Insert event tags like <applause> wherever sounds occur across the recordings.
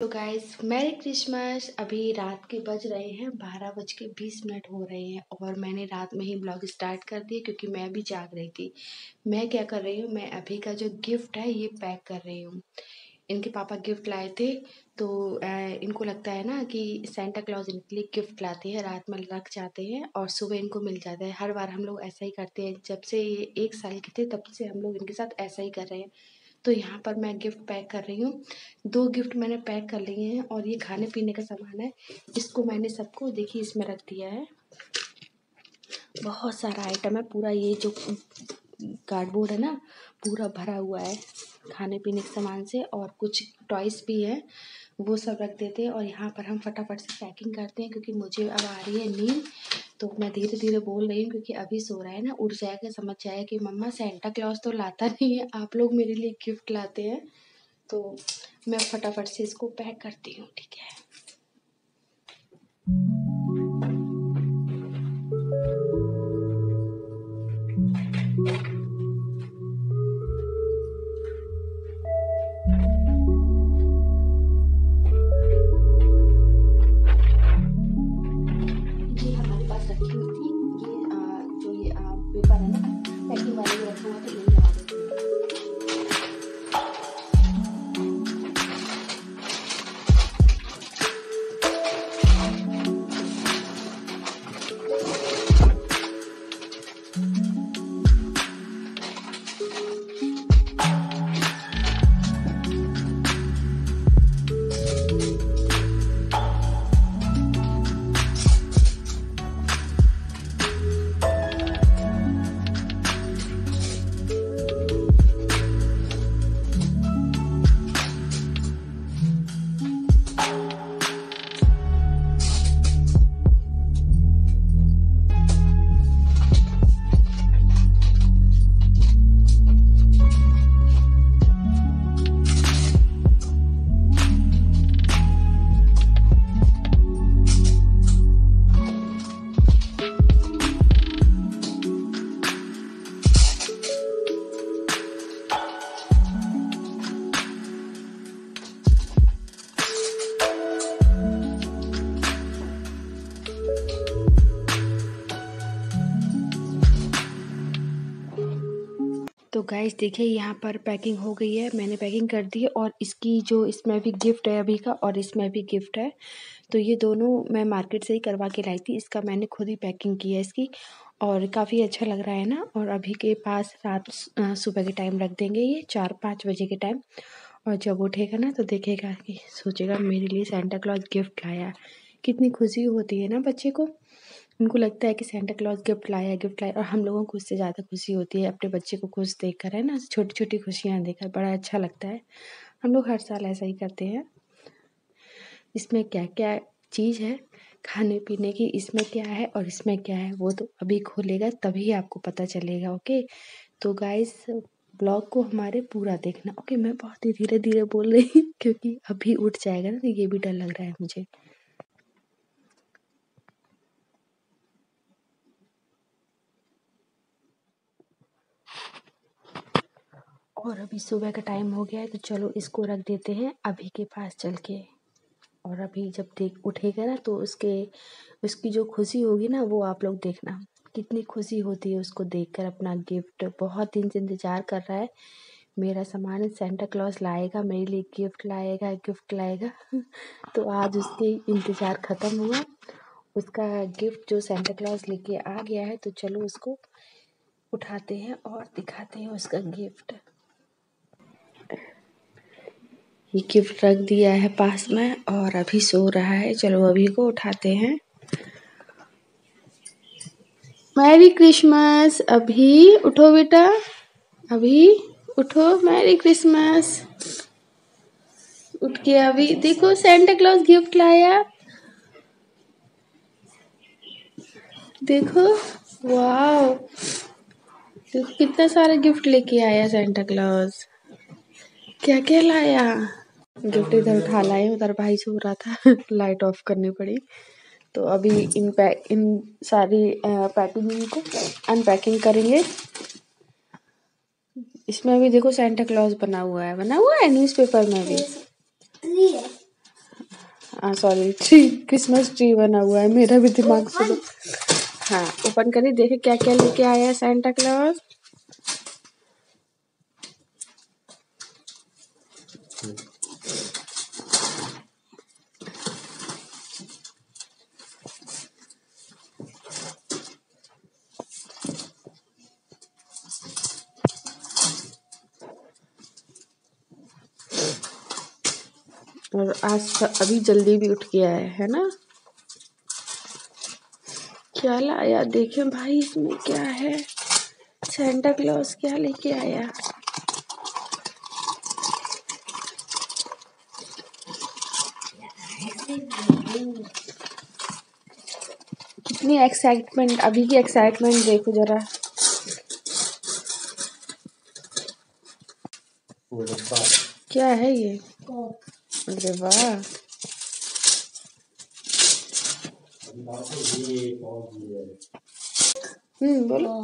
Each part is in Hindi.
तो गाइस मैरी क्रिसमस अभी रात के बज रहे हैं, बारह बज के बीस मिनट हो रहे हैं और मैंने रात में ही ब्लॉग स्टार्ट कर दिया क्योंकि मैं भी जाग रही थी। मैं क्या कर रही हूँ, मैं अभी का जो गिफ्ट है ये पैक कर रही हूँ। इनके पापा गिफ्ट लाए थे तो इनको लगता है ना कि सेंटा क्लॉज इनके लिए गिफ्ट लाते हैं, रात में रख जाते हैं और सुबह इनको मिल जाता है। हर बार हम लोग ऐसा ही करते हैं, जब से ये एक साल के थे, तब से हम लोग इनके साथ ऐसा ही कर रहे हैं। तो यहाँ पर मैं गिफ्ट पैक कर रही हूँ। दो गिफ्ट मैंने पैक कर लिए हैं और ये खाने पीने का सामान है। इसको मैंने सबको, देखिए, इसमें रख दिया है। बहुत सारा आइटम है। पूरा ये जो कार्डबोर्ड है ना, पूरा भरा हुआ है खाने पीने के सामान से और कुछ टॉयस भी है, वो सब रख देते हैं और यहाँ पर हम फटाफट से पैकिंग करते हैं क्योंकि मुझे अब आ रही है नींद। तो मैं धीरे धीरे बोल रही हूँ क्योंकि अभी सो रहा है ना, उठ जाएगा, समझ जाएगा कि मम्मा सेंटा क्लॉज तो लाता <laughs> नहीं है, आप लोग मेरे लिए गिफ्ट लाते हैं। तो मैं फटाफट से इसको पैक करती हूँ, ठीक है? गाइस देखिए यहाँ पर पैकिंग हो गई है, मैंने पैकिंग कर दी है और इसकी जो इसमें भी गिफ्ट है अभी का और इसमें भी गिफ्ट है। तो ये दोनों मैं मार्केट से ही करवा के लाई थी, इसका मैंने खुद ही पैकिंग की है इसकी और काफ़ी अच्छा लग रहा है ना और अभी के पास रात सुबह के टाइम रख देंगे ये, चार पाँच बजे के टाइम और जब उठेगा ना तो देखेगा कि सोचेगा मेरे लिए सेंटा क्लॉज गिफ्ट लाया। कितनी खुशी होती है ना बच्चे को। उनको लगता है कि सेंटा क्लॉज गिफ्ट लाया गिफ्ट लाया और हम लोगों को उससे ज़्यादा खुशी होती है, अपने बच्चे को खुश देख है ना? छोटी छोटी खुशियाँ देखकर, बड़ा अच्छा लगता है। हम लोग हर साल ऐसा ही करते हैं। इसमें क्या क्या चीज़ है खाने, पीने की, इसमें क्या है और इसमें क्या है, वो तो अभी खोलेगा, तभी आपको पता चलेगा, ओके? तो गाइस ब्लॉग को हमारे पूरा देखना। ओके, मैं बहुत ही धीरे धीरे बोल रही हूँ, क्योंकि अभी उठ जाएगा ना तो ये भी डर लग रहा है मुझे। और अभी सुबह का टाइम हो गया है तो चलो इसको रख देते हैं अभी के पास चल के। और अभी जब देख, उठेगा ना तो उसके, उसकी जो खुशी होगी ना, वो आप लोग देखना। कितनी खुशी होती है उसको देखकर, अपना गिफ्ट बहुत दिन से इंतज़ार कर रहा है। मेरा सामान सेंटा क्लॉज लाएगा, मेरे लिए गिफ्ट लाएगा गिफ्ट लाएगा। <laughs> तो आज उसके इंतज़ार ख़त्म हुआ। उसका गिफ्ट जो सेंटा क्लॉज लेके आ गया है तो चलो उसको उठाते हैं और दिखाते हैं उसका गिफ्ट ये गिफ्ट रख दिया है पास में और अभी सो रहा है। चलो अभी को उठाते हैं। Merry Christmas. अभी उठो बेटा। अभी उठो मैरी क्रिसमस। उठ के अभी देखो सेंटा क्लॉज गिफ्ट लाया। देखो वाह देखो कितना सारा गिफ्ट लेके आया सेंटा क्लॉज क्या क्या लाया? गिफ्ट इधर उठा लाए, उधर भाई सो रहा था। <laughs> लाइट ऑफ़ करनी पड़ी। तो अभी इन पैक इन सारी पैकिंग को अनपैकिंग करेंगे। इसमें अभी देखो सेंटा क्लॉज बना हुआ है। बना हुआ है न्यूज़पेपर में भी हाँ सॉरी ट्री क्रिसमस ट्री बना हुआ है। मेरा भी दिमाग से हाँ ओपन करिए देखे क्या क्या लेके आया है सेंटा क्लॉज और आज अभी जल्दी भी उठ के आया है ना? क्या लाया देखें भाई इसमें क्या है? सेंटा क्लॉज क्या लेके आया? कितनी एक्साइटमेंट अभी की एक्साइटमेंट देखो जरा। क्या है ये? अरे वाह हम्म बोलो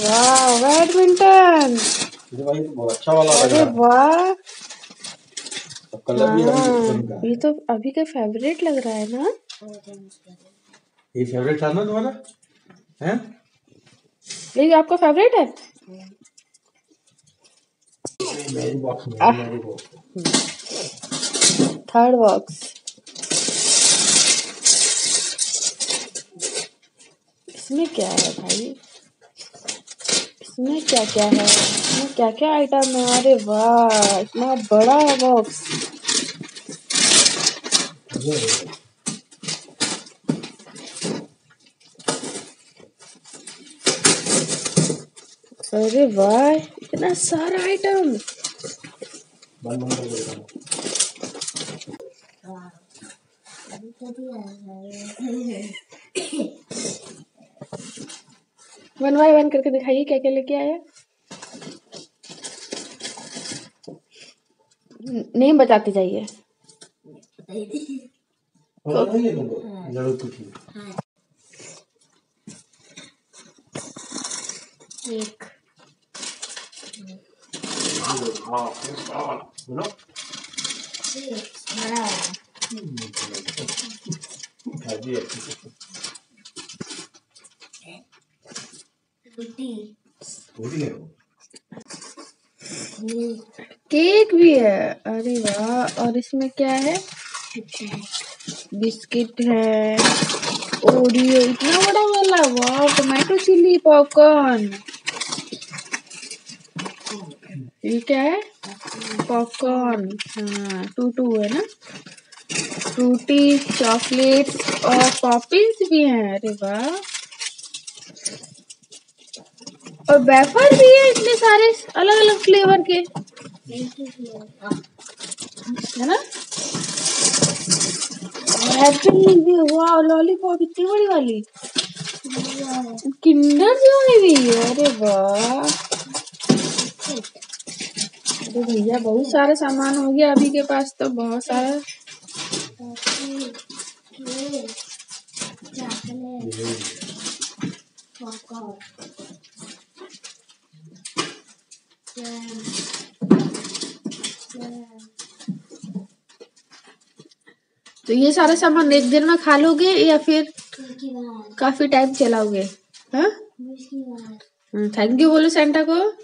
वाह बैडमिंटन ये भाई तो बहुत अच्छा वाला लग। रहा है वाह। अब कलर भी हाँ रंग ये तो अभी का फेवरेट लग रहा है ना? ये फेवरेट था ना तुम्हारा? हैं? ये आपका फेवरेट है? थर्ड बॉक्स इसमें क्या है भाई? इसमें क्या क्या है? इसमें क्या क्या आइटम है? अरे वाह, इतना बड़ा बॉक्स अरे वाह, इतना सारा आइटम बंद बंद कर देता हूँ वन बाय वन करके दिखाइए क्या क्या लेके आया। नेम बताते जाइए। फिर बड़ा हाँ रोटी है केक भी है। अरे वाह और इसमें क्या है? बिस्किट है ओरियो इतना बड़ा वाला? वाह टोमेटो चिली पॉपकॉर्न। ये क्या है? पॉपकॉर्न। हाँ टू टू है ना? फ्रूटी चॉकलेट्स और पॉपिंस भी हैं। अरे वाह। और वेफर भी है इतने सारे अलग अलग फ्लेवर के। है ना? भी वाह लॉलीपॉप इतनी बड़ी वाली। किंडर जॉय भी अरे वाह। भैया, बहुत सारा सामान हो गया अभी के पास तो बहुत सारा। तो ये सारा सामान एक दिन में खा लोगे या फिर काफ़ी टाइम चलाओगे? हाँ? थैंक यू बोलो सेंटा को।